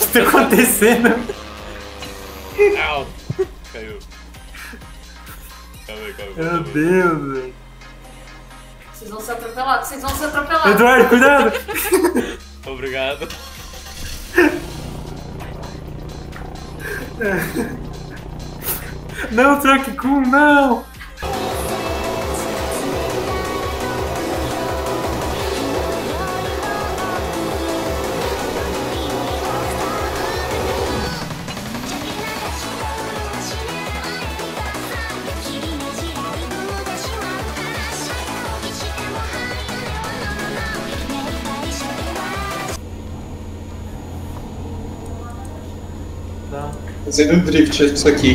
O que tá acontecendo? Au! Caiu. Calma aí, calma aí. Meu. Deus, velho. Vocês vão ser atropelados, vocês vão ser atropelados. Eduardo, cuidado! Obrigado. Não, Truck Kun, não! Fazendo um drift isso aqui.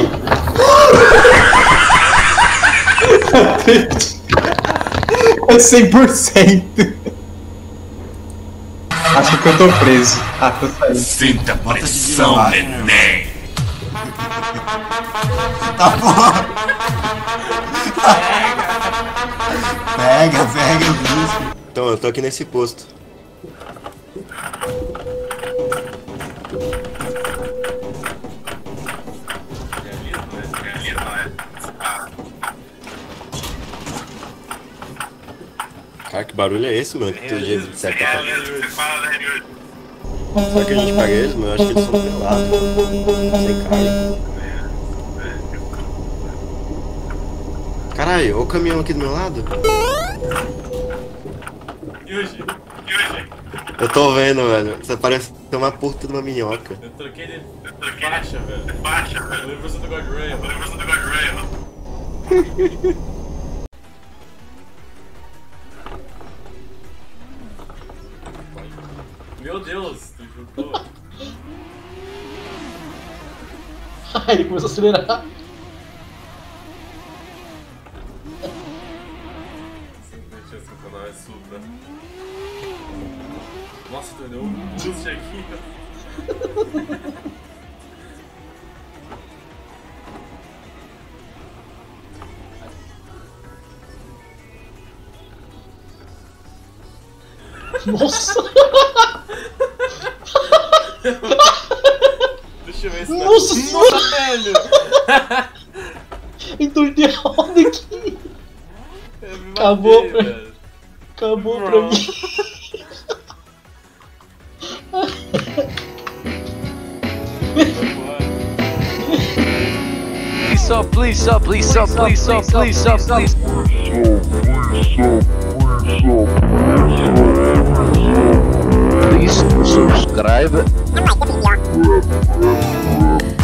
drift. É 100%. Acho que eu tô preso. Ah, tô saindo. Sinta a pressão, neném. Tá bom. Pega, pega, busca. Então, eu tô aqui nesse posto. Cara, que barulho é esse, mano? Que tu jeito de certo tá fazendo? Só que a gente pega eles, mano, eu acho que eles são pelados. Sem carne. Caralho, olha o caminhão aqui do meu lado. Yuji, Yuji, Eu tô vendo, velho. Você parece ter uma puta de uma minhoca. eu troquei de faixa, velho. Faixa, velho. Eu lembro você do God Rail. Eu lembro você do God Rail. Meu Deus, tu juntou. Ele começou a acelerar. Eu escutar não é supra. Nossa, tu deu um boost aqui. Nossa! Deixa eu ver se Nossa senhora! velho! Entornei a roda aqui! Acabou, pra- velho. Acabou pra Bro. mim. Please up, please up, please up, please up, please up, please. Please subscribe and like the video.